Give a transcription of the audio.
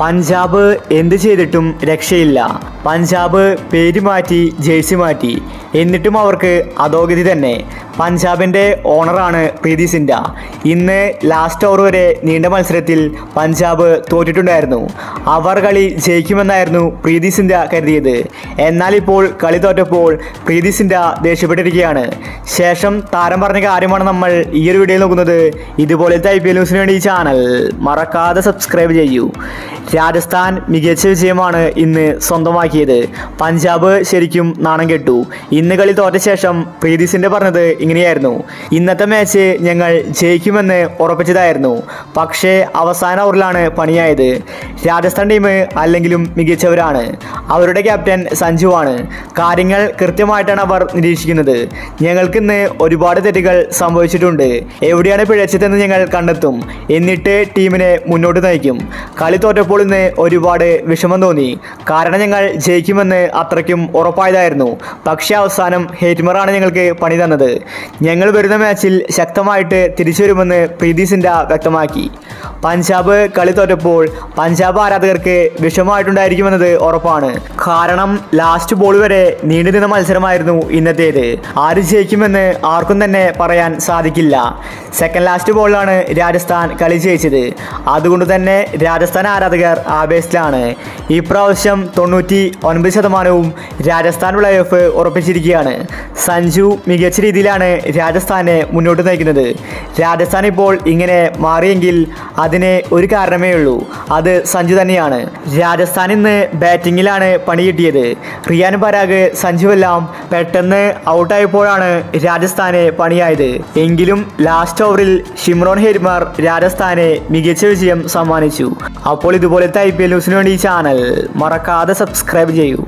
പഞ്ചാബ് എന്ത് ചെയ്തിട്ടും രക്ഷയില്ല. പഞ്ചാബ് പേര് മാറ്റി ജേഴ്സി മാറ്റി. എന്നിട്ടും അവർക്ക് അധോഗതി തന്നെ. പഞ്ചാബിന്റെ ഓണറാണ് പ്രീതി സിൻഡ. ഇന്ന് ലാസ്റ്റ് ഓവർ വരെ നീണ്ട മത്സരത്തിൽ പഞ്ചാബ് തോറ്റിട്ടുണ്ടായിരുന്നു. അവർ കളി ജയിക്കുമെന്നായിരുന്നു പ്രീതി സിൻഡ കരുതിയത്. എന്നാൽ ഇപ്പോൾ കളി തോറ്റപ്പോൾ പ്രീതി സിൻഡ ദേഷ്യപ്പെട്ടിരിക്കുകയാണ്. ശേഷം താരം പറഞ്ഞ കാര്യമാണ് നമ്മൾ ഈ ഒരു വീഡിയോയിൽ നോക്കുന്നത്. ഇതുപോലത്തെ ഐ പി എൽ ന്യൂസിന് വേണ്ടി ഈ ചാനൽ മറക്കാതെ സബ്സ്ക്രൈബ് ചെയ്യൂ. രാജസ്ഥാൻ മികച്ച വിജയമാണ് ഇന്ന് സ്വന്തമാക്കിയത്. പഞ്ചാബ് ശരിക്കും നാണം കെട്ടു. ഇന്ന് കളി തോറ്റ ശേഷം പ്രീതി സിൻഡ പറഞ്ഞത് ഇങ്ങനെയായിരുന്നു. ഇന്നത്തെ മാച്ച് ഞങ്ങൾ ജയിക്കുമെന്ന് ഉറപ്പിച്ചതായിരുന്നു. പക്ഷേ അവസാന ഓവറിലാണ് പണിയായത്. രാജസ്ഥാൻ ടീം അല്ലെങ്കിലും മികച്ചവരാണ്. അവരുടെ ക്യാപ്റ്റൻ സഞ്ജുവാണ്. കാര്യങ്ങൾ കൃത്യമായിട്ടാണ് അവർ നിരീക്ഷിക്കുന്നത്. ഞങ്ങൾക്കിന്ന് ഒരുപാട് തെറ്റുകൾ സംഭവിച്ചിട്ടുണ്ട്. എവിടെയാണ് പിഴച്ചതെന്ന് ഞങ്ങൾ കണ്ടെത്തും. എന്നിട്ട് ടീമിനെ മുന്നോട്ട് നയിക്കും. കളി തോറ്റപ്പോൾ ഇന്ന് ഒരുപാട് വിഷമം തോന്നി. കാരണം ഞങ്ങൾ ജയിക്കുമെന്ന് അത്രയ്ക്കും ഉറപ്പായതായിരുന്നു. പക്ഷേ അവസാനം ഹേറ്റ്മറാണ് ഞങ്ങൾക്ക് പണി തന്നത്. ഞങ്ങൾ വരുന്ന മാച്ചിൽ ശക്തമായിട്ട് തിരിച്ചു വരുമെന്ന് പ്രീതി സിൻഡ വ്യക്തമാക്കി. പഞ്ചാബ് കളി തോറ്റപ്പോൾ പഞ്ചാബ് ആരാധകർക്ക് വിഷമമായിട്ടുണ്ടായിരിക്കുമെന്നത് ഉറപ്പാണ്. കാരണം ലാസ്റ്റ് ബോൾ വരെ നീണ്ടു നിന്ന മത്സരമായിരുന്നു ഇന്നത്തേത്. ആര് ജയിക്കുമെന്ന് ആർക്കും തന്നെ പറയാൻ സാധിക്കില്ല. സെക്കൻഡ് ലാസ്റ്റ് ബോളിലാണ് രാജസ്ഥാൻ കളി ജയിച്ചത്. അതുകൊണ്ട് തന്നെ രാജസ്ഥാൻ ആരാധകർ ആവേശത്തിലാണ്. ഇപ്രാവശ്യം തൊണ്ണൂറ്റി ഒൻപത് ശതമാനവും രാജസ്ഥാൻ പ്ലേ ഓഫ് ഉറപ്പിച്ചിരിക്കുകയാണ്. സഞ്ജു മികച്ച രീതിയിലാണ് രാജസ്ഥാനെ മുന്നോട്ട് നയിക്കുന്നത്. രാജസ്ഥാൻ ഇപ്പോൾ ഇങ്ങനെ മാറിയെങ്കിൽ അതിന് ഒരു കാരണമേ ഉള്ളൂ. അത് സഞ്ജു തന്നെയാണ്. രാജസ്ഥാൻ ഇന്ന് ബാറ്റിങ്ങിലാണ് പണി കിട്ടിയത്. റിയാൻ പരാഗ് സഞ്ജുവെല്ലാം പെട്ടെന്ന് ഔട്ടായപ്പോഴാണ് രാജസ്ഥാന് പണിയായത്. എങ്കിലും ലാസ്റ്റ് ഓവറിൽ ഷിമ്രോൺ ഹെരിമാർ രാജസ്ഥാനെ മികച്ച വിജയം സമ്മാനിച്ചു. അപ്പോൾ ഇതുപോലത്തെ ഐ പി എൽ ന്യൂസിന് വേണ്ടി ഈ ചാനൽ മറക്കാതെ സബ്സ്ക്രൈബ് ചെയ്യൂ.